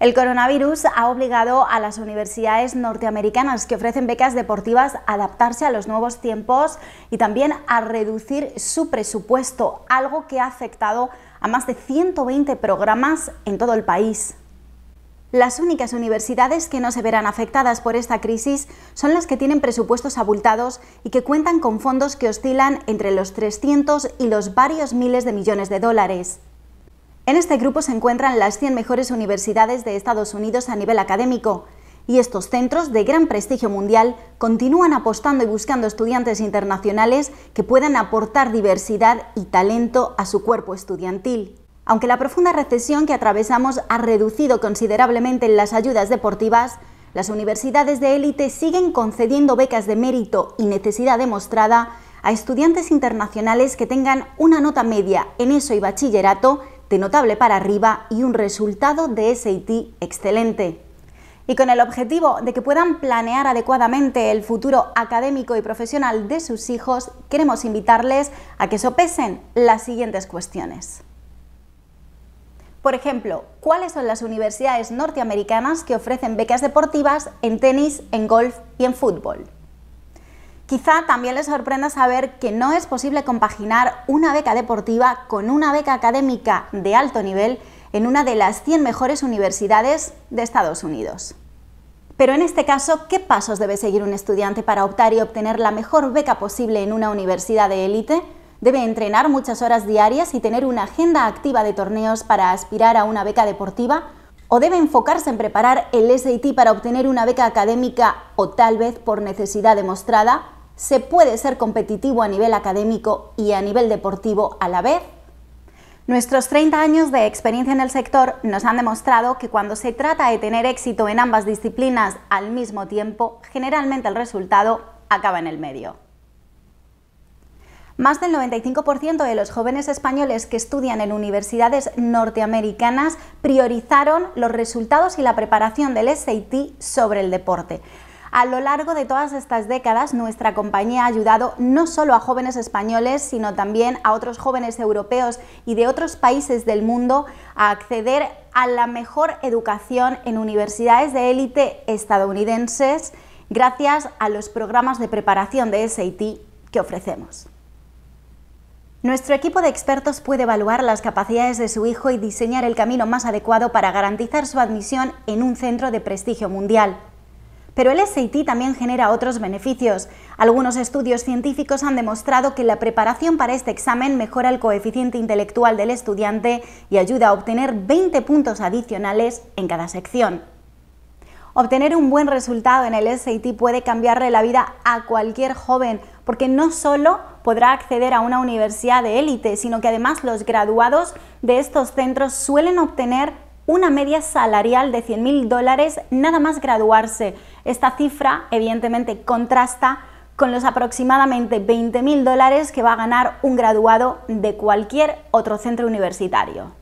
El coronavirus ha obligado a las universidades norteamericanas que ofrecen becas deportivas a adaptarse a los nuevos tiempos y también a reducir su presupuesto, algo que ha afectado a más de 120 programas en todo el país. Las únicas universidades que no se verán afectadas por esta crisis son las que tienen presupuestos abultados y que cuentan con fondos que oscilan entre los 300 y los varios miles de millones de dólares. En este grupo se encuentran las 100 mejores universidades de Estados Unidos a nivel académico, y estos centros de gran prestigio mundial continúan apostando y buscando estudiantes internacionales que puedan aportar diversidad y talento a su cuerpo estudiantil. Aunque la profunda recesión que atravesamos ha reducido considerablemente las ayudas deportivas, las universidades de élite siguen concediendo becas de mérito y necesidad demostrada a estudiantes internacionales que tengan una nota media en eso y bachillerato de notable para arriba y un resultado de SAT excelente. Y con el objetivo de que puedan planear adecuadamente el futuro académico y profesional de sus hijos, queremos invitarles a que sopesen las siguientes cuestiones. Por ejemplo, ¿cuáles son las universidades norteamericanas que ofrecen becas deportivas en tenis, en golf y en fútbol? Quizá también les sorprenda saber que no es posible compaginar una beca deportiva con una beca académica de alto nivel en una de las 100 mejores universidades de Estados Unidos. Pero en este caso, ¿qué pasos debe seguir un estudiante para optar y obtener la mejor beca posible en una universidad de élite? ¿Debe entrenar muchas horas diarias y tener una agenda activa de torneos para aspirar a una beca deportiva? ¿O debe enfocarse en preparar el SAT para obtener una beca académica o tal vez por necesidad demostrada? Se puede ser competitivo a nivel académico y a nivel deportivo a la vez? Nuestros 30 años de experiencia en el sector nos han demostrado que cuando se trata de tener éxito en ambas disciplinas al mismo tiempo, generalmente el resultado acaba en el medio. Más del 95% de los jóvenes españoles que estudian en universidades norteamericanas priorizaron los resultados y la preparación del SAT sobre el deporte. A lo largo de todas estas décadas, nuestra compañía ha ayudado no solo a jóvenes españoles, sino también a otros jóvenes europeos y de otros países del mundo a acceder a la mejor educación en universidades de élite estadounidenses gracias a los programas de preparación de SAT que ofrecemos. Nuestro equipo de expertos puede evaluar las capacidades de su hijo y diseñar el camino más adecuado para garantizar su admisión en un centro de prestigio mundial. Pero el SAT también genera otros beneficios. Algunos estudios científicos han demostrado que la preparación para este examen mejora el coeficiente intelectual del estudiante y ayuda a obtener 20 puntos adicionales en cada sección. Obtener un buen resultado en el SAT puede cambiarle la vida a cualquier joven, porque no solo podrá acceder a una universidad de élite, sino que además los graduados de estos centros suelen obtener una media salarial de 100.000 dólares nada más graduarse. Esta cifra evidentemente contrasta con los aproximadamente 20.000 dólares que va a ganar un graduado de cualquier otro centro universitario.